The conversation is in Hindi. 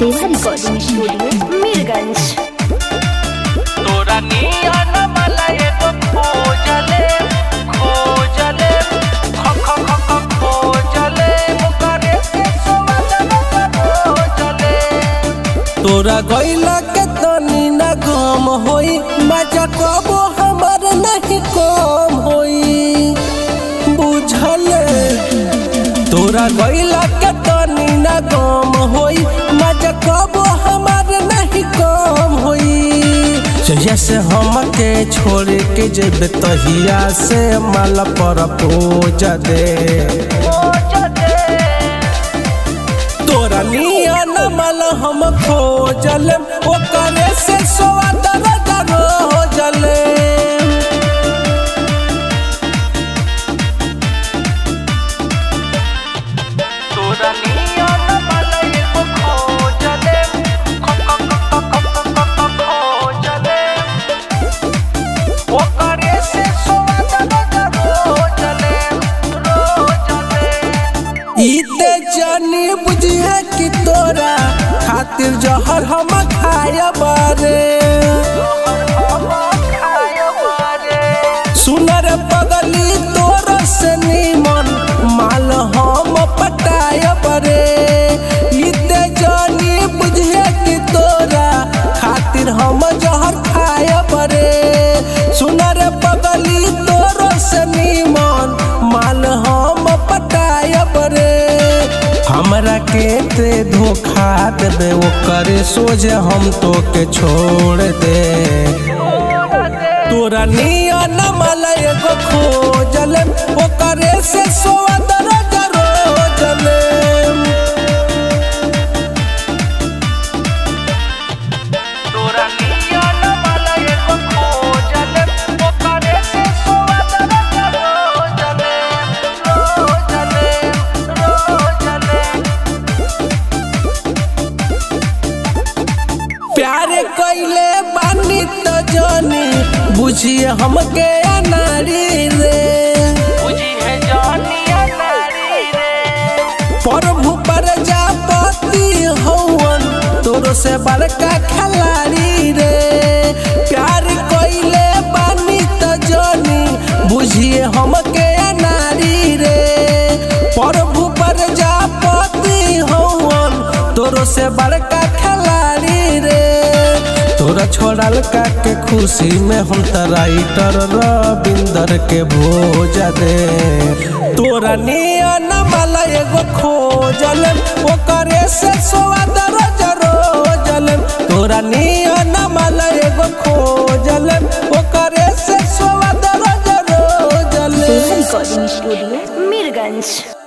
सेवा रिकॉर्डिंग स्टूडियो मीरगंज तोरा नियन मला एगो खोजले के तनी न गम होई, मज़ा कबो हमर नहीं कम होई। बुझले? तोरा गैला के तनी न गम होई जहिया से हमके छोड़ के जेब तहिया से माला पर पोज दे। तोरा निया न मल हम खोजल ओकरे से स्वादर रोजले तोरा खातिर जहर हम खाया बारे। के ते धोखा देवे करे सोझे हम तो के छोड़ दे। तोरा नियन मलय एगो खोजल, ओकरे से सोदर प्यार कैले बानी तो जानी बुझिए हमके अनारी रे। बुझी है जानिया नारी रे। प्रभु प्रजापति हवन तोरो से बड़का खिलाड़ी रे। प्यार कैले बानी तो जानी बुझिए हमके अनारी रे। प्रभु प्रजापति हवन तोरो से बड़का छोड़ल का खुशी में हम राइटर रविंदर के भोज दे। तोरा नियन मला एगो खोजल से स्वादर रोजल। तोरा नियन मला एगो खोजल से स्वादर रोजल। सेवा स्टूडियो मीरगंज